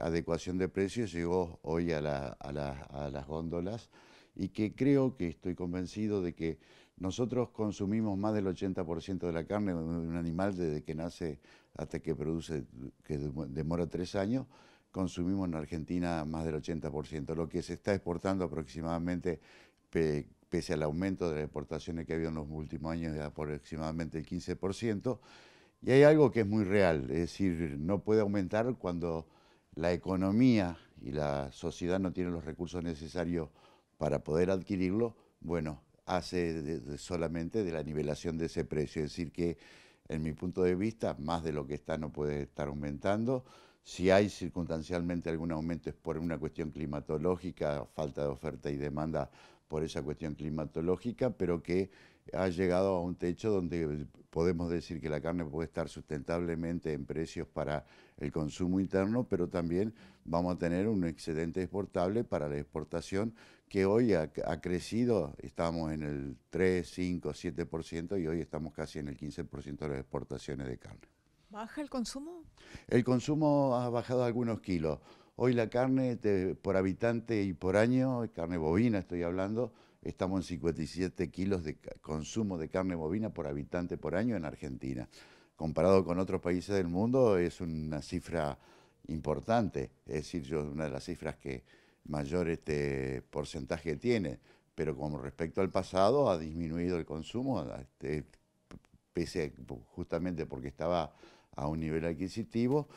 adecuación de precios llegó hoy a, las góndolas y que creo que estoy convencido de que nosotros consumimos más del 80% de la carne de un animal desde que nace hasta que produce, que demora tres años, consumimos en Argentina más del 80%, lo que se está exportando aproximadamente, pese al aumento de las exportaciones que ha habido en los últimos años, de aproximadamente el 15%, y hay algo que es muy real, es decir, no puede aumentar cuando la economía y la sociedad no tienen los recursos necesarios para poder adquirirlo, bueno, hace solamente de la nivelación de ese precio. Es decir, que en mi punto de vista, más de lo que está no puede estar aumentando. Si hay circunstancialmente algún aumento es por una cuestión climatológica, falta de oferta y demanda por esa cuestión climatológica, pero que ha llegado a un techo donde podemos decir que la carne puede estar sustentablemente en precios para el consumo interno, pero también vamos a tener un excedente exportable para la exportación que hoy ha, crecido, estamos en el 3, 5, 7% y hoy estamos casi en el 15% de las exportaciones de carne. ¿Baja el consumo? El consumo ha bajado algunos kilos. Hoy la carne por habitante y por año, carne bovina estoy hablando, estamos en 57 kilos de consumo de carne bovina por habitante por año en Argentina. Comparado con otros países del mundo es una cifra importante, es decir, yo, una de las cifras que mayor este porcentaje tiene, pero como respecto al pasado ha disminuido el consumo, este, pese justamente porque estaba a un nivel adquisitivo